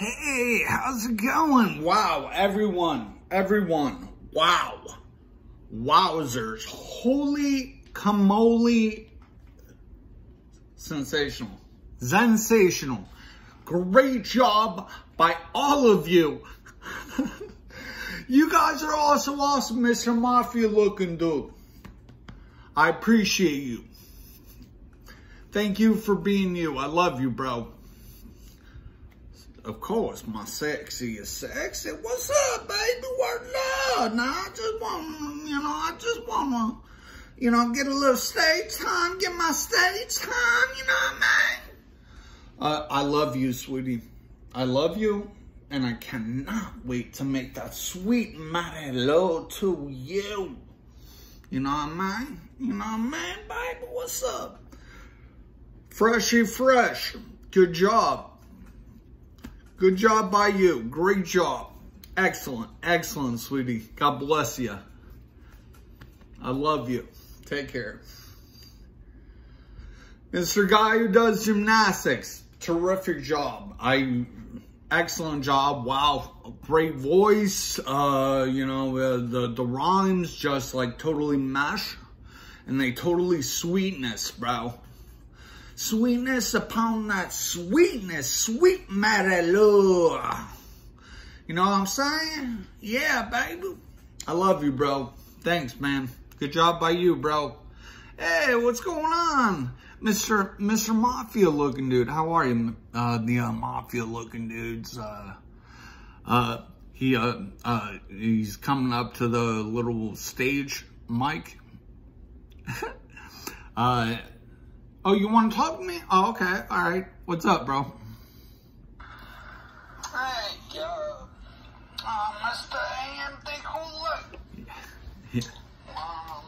Hey, how's it going? Wow, everyone, everyone, wow. Wowzers, holy camole, sensational, sensational. Great job by all of you. you guys are also awesome, Mr. Mafia looking dude. I appreciate you. Thank you for being you. I love you, bro. Of course, my sexy is sexy. What's up, baby? What love? Now, I just want you know, I just want to, you know, get a little stage time, get my stage time, you know what I mean? Uh, I love you, sweetie. I love you, and I cannot wait to make that sweet mighty love to you. You know what I mean? You know what I mean, baby? What's up? Freshy fresh. Good job. Good job by you. Great job. Excellent. Excellent, sweetie. God bless you. I love you. Take care. Mr. Guy who does gymnastics. Terrific job. I excellent job. Wow, great voice. Uh, you know, uh, the the rhymes just like totally mesh, and they totally sweetness, bro. Sweetness upon that sweetness, sweet Marilou. You know what I'm saying? Yeah, baby. I love you, bro. Thanks, man. Good job by you, bro. Hey, what's going on? Mr. Mr. Mafia looking dude. How are you? Uh, the uh, Mafia looking dudes. Uh, uh, he, uh, uh, he's coming up to the little stage mic. uh, Oh, you want to talk to me? Oh, okay. All right. What's up, bro? Hey, uh, uh, Mr. AMD Kool-Aid. Yeah. Um,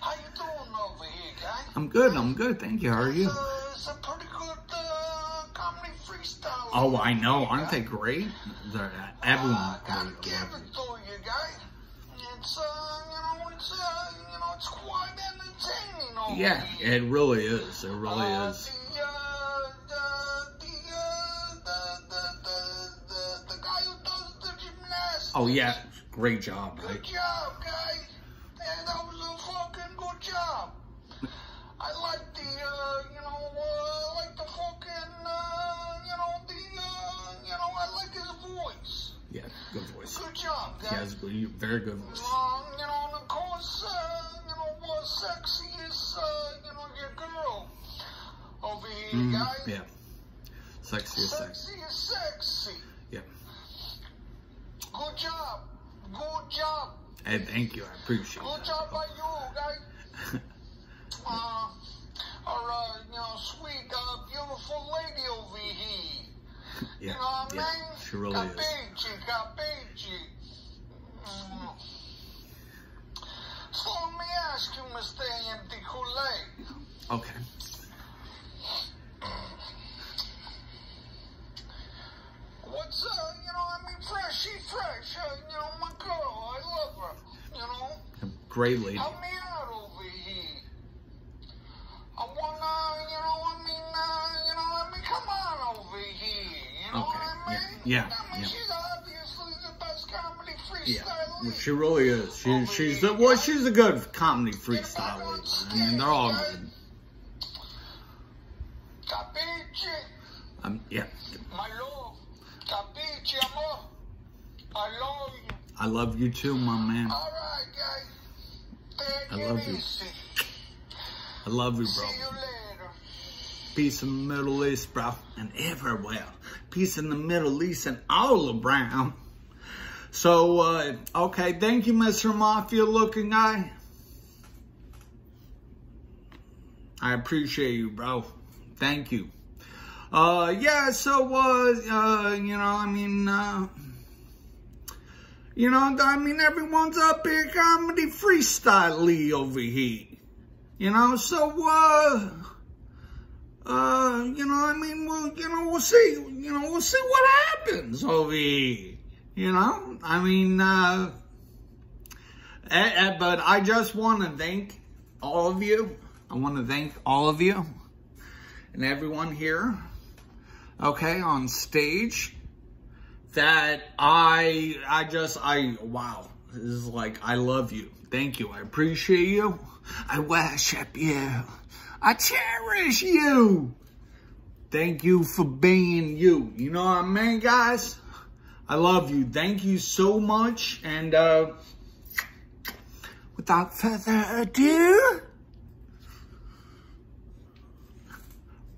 how you doing over here, guy? I'm good. I'm good. Thank you. How are you? It's, uh, it's a pretty good, uh, comedy freestyle. Oh, I know. Aren't they great? They're, everyone. Uh, gotta give it to you, guy. Yeah, it really is. It really Uh, is. Uh, uh. Oh, yeah. Great job, Good job, guy. Yeah, that was a fucking good job. I like the, uh, you know, uh, I like the fucking, uh, you know, the, uh, you know, I like his voice. Yeah, good voice. Good job, He guy. has good, very good voice. Mm, yeah. Sexy as sex. Sexy is sexy. Yeah. Good job. Good job. Hey, thank you. I appreciate Good that. job by you, guy. Uh, all right, you know, sweet, uh, beautiful lady over here. yeah, You know what yeah. I mean? She really is. Capiche, capiche. Mm. So let me ask you, Mr. AMD Kool-Aid. Okay. What's, uh, you know, I mean, freshy fresh, uh, you know, my girl, I love her, you know? Great lady. Help me out over here. I wanna, you know, I mean, uh, you know, I mean, come on over here. You know Okay, what I mean? yeah, I mean, yeah. she's obviously the best comedy Yeah, well, she really is. She, she's a, well, she's a good comedy freestyler. I mean, they're all good. Um, yeah, my love. I love you. I love you too, my man. All right, guys. Take I love you. I love you, bro. Peace in the Middle East, bro, and everywhere. Peace in the Middle East and all around. So, uh, okay, thank you, Mr. Mafia looking guy. I appreciate you, bro. Thank you. Uh, yeah, so, uh, uh, you know, I mean, uh, you know, I mean, everyone's up here comedy freestyle over here. You know, so, uh, uh, you know, I mean, well, you know, we'll see, you know, we'll see what happens over here. You know, I mean, uh, eh, eh, but I just want to thank all of you. I want to thank all of you and everyone here, okay, on stage that I I just I wow. This is like I love you. Thank you. I appreciate you. I worship you. I cherish you. Thank you for being you. You know what I mean, guys? I love you. Thank you so much. And uh without further ado,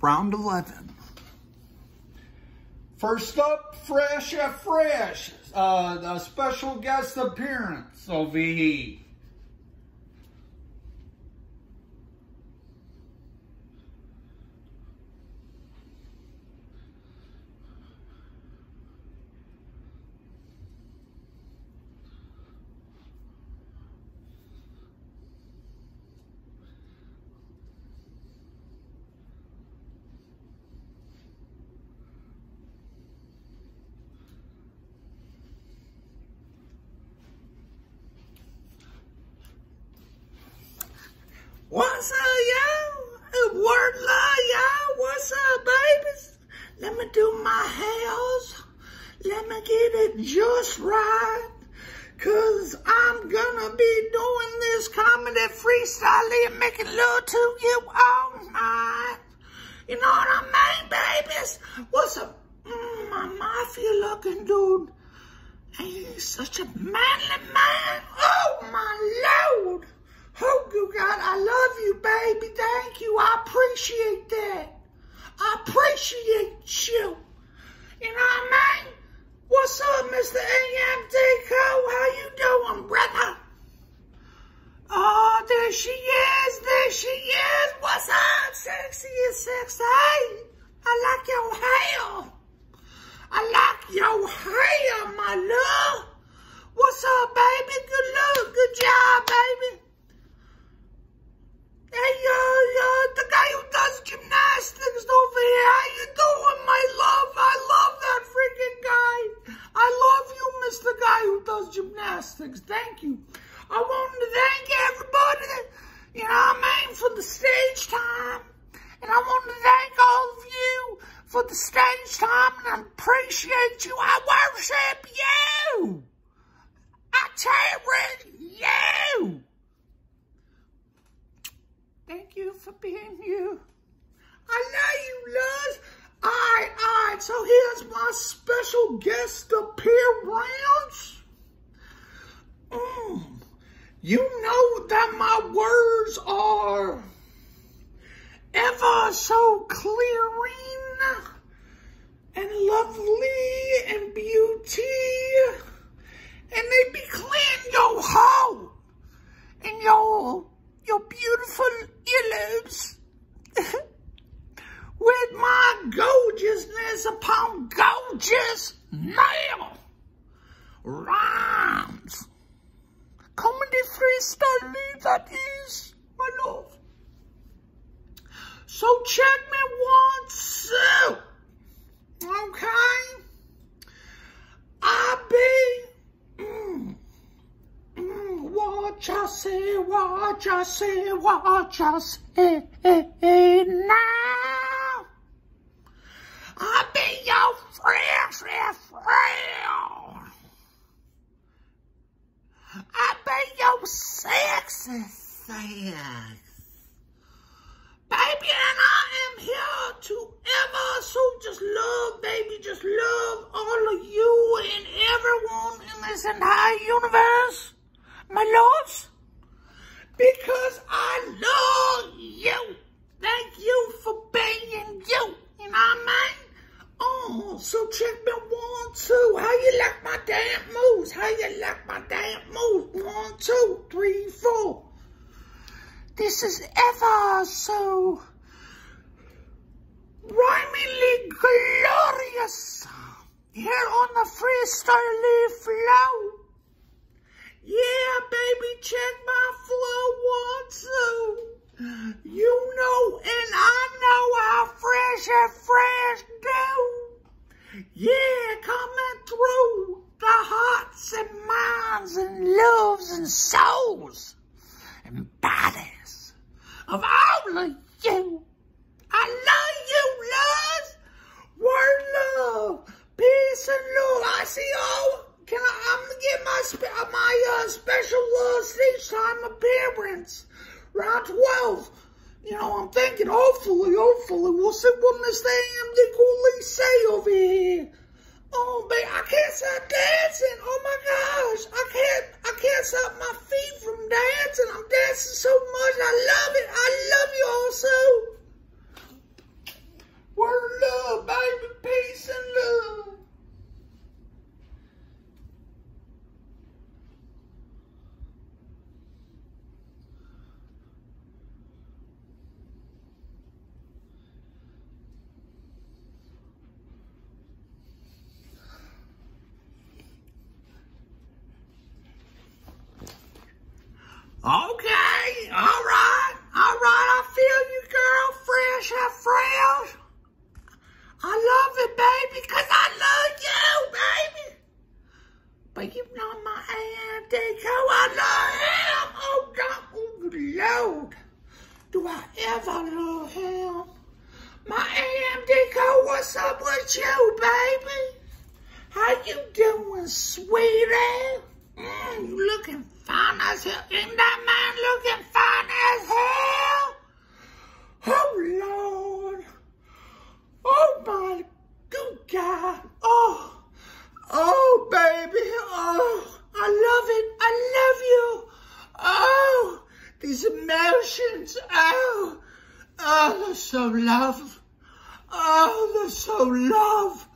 round 11. First up, Fresh F Fresh, uh, a special guest appearance over here. What's up, y'all? Word love, y'all. What's up, babies? Let me do my hairs. Let me get it just right. Cause I'm gonna be doing this comedy freestyle and making love to you all night. You know what I mean, babies? What's up? Mm, my mafia looking dude. He's such a manly man. Oh, my lord. Oh, good God, I love you, baby. Thank you. I appreciate that. I appreciate you. You know what I mean? What's up, Mr. AMD Co? How you doing, brother? Oh, there she is. There she is. What's up, sexy and sexy? I like your hair. I like your hair, my love. Thank you for being you. I love you, love. All right, all right. So here's my special guest appearance. Mm. You know that my words are ever so clearing and lovely and beauty. And they be clean your heart and your your beautiful earlobes with my gorgeousness upon gorgeous nail rhymes. Comedy freestyle, that is, my love. So check me once okay? I be, what I say, what I say now. I be your friend, friend. I be your sexy sex. Baby, and I am here to ever so just love, baby, just love all of you and everyone in this entire universe, my lords, because I love you. Thank you for being you, you know what I mean? Oh, so check me one, two. How you like my damn moves? How you like my damn moves? One, two, three, four. This is ever so rhymingly glorious here on the freestyle flow. Yeah, baby, check my flow one, two. You know, and I know how fresh and fresh do. Yeah, coming through the hearts and minds and loves and souls and bodies of all of you. I love you, love. Word love. Peace and love. I Get my spe- uh, my uh, special uh, stage time appearance, round 12. You know, I'm thinking, hopefully, hopefully, we'll see what Miss AMD Cooly say over here. Oh, man, I can't stop dancing. Oh, my gosh. I can't, I can't stop my feet from dancing. I'm dancing so much. I love it. I love you all so. Word love, baby. Peace and love. What's up with you, baby? How you doing, sweetie? Mm, you looking fine as hell. Ain't that man looking fine as hell? Oh, Lord. Oh, my good God. Oh, oh, baby. Oh, I love it. I love you. Oh, these emotions. Oh, oh, so love. Oh, they're so love.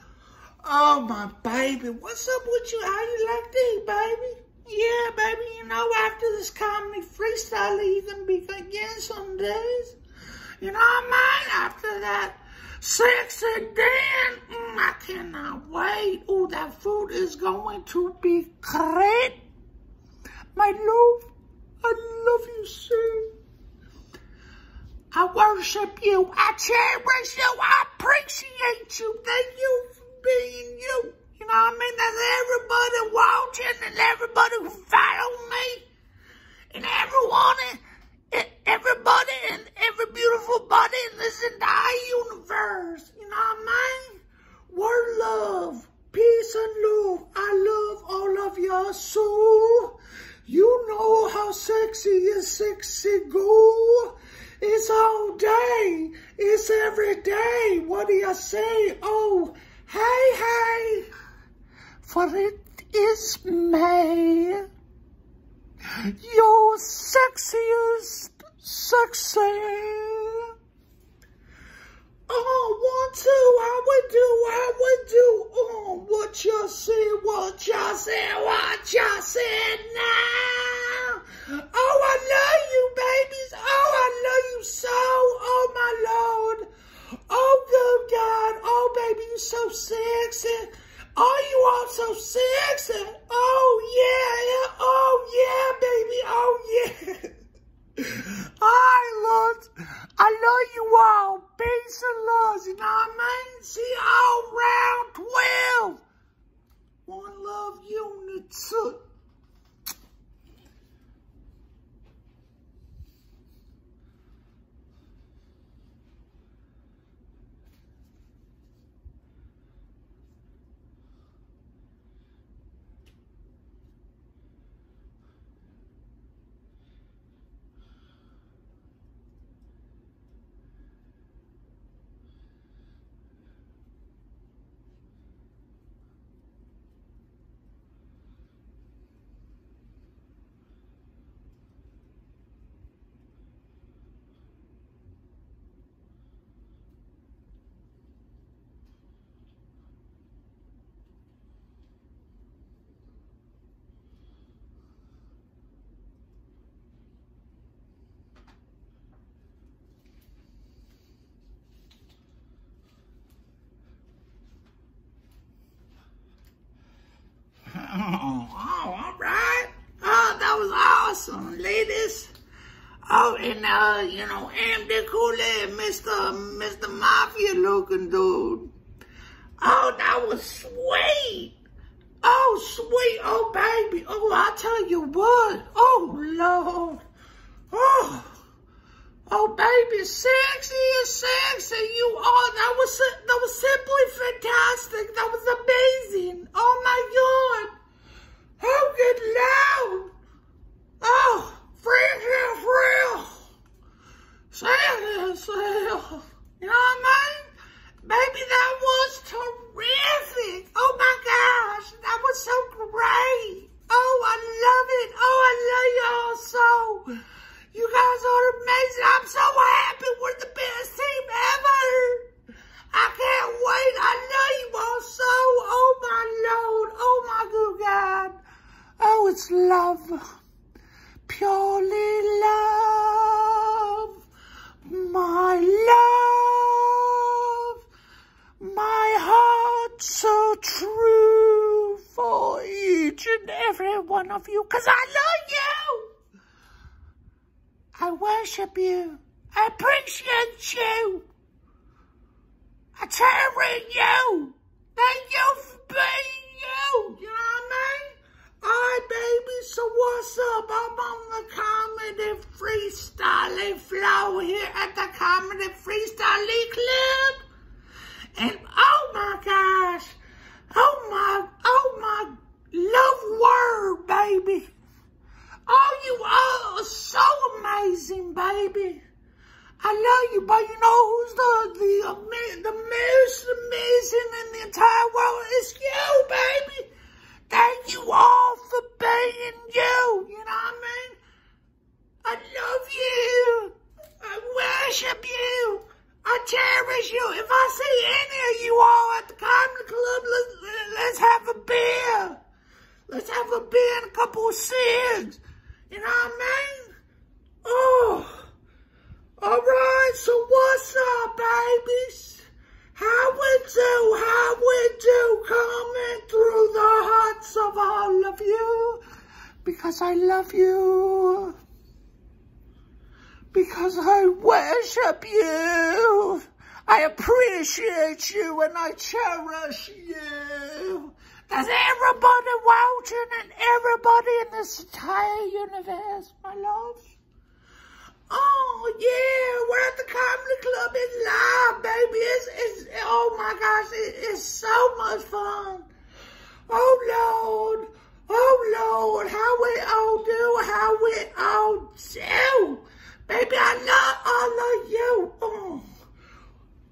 Oh, my baby. What's up with you? How you like this, baby? Yeah, baby, you know, after this comedy freestyle, you can begin some days. You know I mean? After that sexy dance, mm, I cannot wait. Oh, that food is going to be great. My love, I love you so. I worship you. I cherish you. I appreciate you. Thank you for being you. You know what I mean? That's everybody watching and everybody who follow me and everyone and everybody and every beautiful body in this entire universe. You know what I mean? Word love, peace and love. I love all of your soul. You know how sexy is sexy go. It's all day. It's every day. What do you say? Oh, hey, hey for it is May. Your sexiest sexy. Oh, one, two, I would do, I would do. Oh, what you say, you say, what you say now. 普。Ladies. Oh, and, uh, you know, AMD Kool-Aid, Mr. Mr. Mafia looking dude. Oh, that was sweet. Oh, sweet. Oh, baby. Oh, I tell you what. Oh, Lord. Oh. Oh, baby, sexy is sexy. You are. That was, that was simply fantastic. That was amazing. Oh, my God. Oh, good Lord. Oh, friendship's real. Sadness, real. You know what I mean? Baby, that was terrific. Oh my gosh, that was so great. I appreciate you. I cherish you. Thank you for being you. You know what I mean? Baby, so what's up? I'm on the comedy freestyle flow here at the Comedy Freestyle Club. And oh my gosh, oh my, oh my love word, baby. Oh, you are so amazing, baby. I love you, but you know who's the the the most amazing in the entire world? It's you, baby. Thank you all for being you. You know what I mean? I love you. I worship you. I cherish you. If I see any of you all at the comedy club, let's, let's have a beer. Let's have a beer and a couple of cigs. You know what I mean? Oh. All right, so what's up, babies? How we do, how we do, coming through the hearts of all of you. Because I love you. Because I worship you. I appreciate you and I cherish you. There's everybody watching and everybody in this entire universe, my love. Oh, yeah, we're at the comedy club. It's live, baby. It's, it's, oh my gosh, it, it's so much fun. Oh, Lord. Oh, Lord, how we all do, how we all do. Baby, I love all of you. Oh.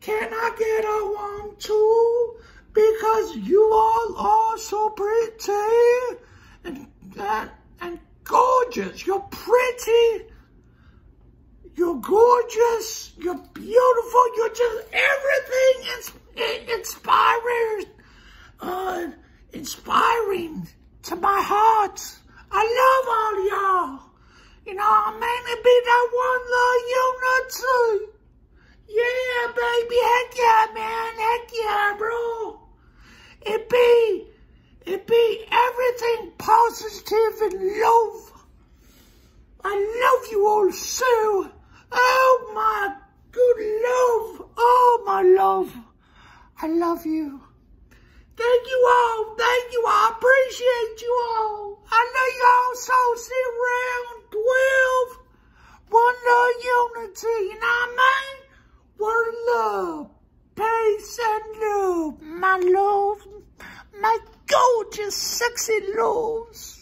Can I get a one, two? Because you all are so pretty and, uh, and gorgeous. You're pretty. You're gorgeous. You're beautiful. You're just everything is inspiring, uh, inspiring to my heart. I love all y'all. You know, I mean, it be that one little unity. Yeah, baby. Heck yeah, man. Heck yeah, bro. It be, it be everything positive and love. I love you all so. Oh, my good love. Oh, my love. I love you. Thank you all. Thank you all. I appreciate you all. I know y'all so sit around 12. One unity. You know what I mean? Love. Peace and love. My love. My gorgeous, sexy loves.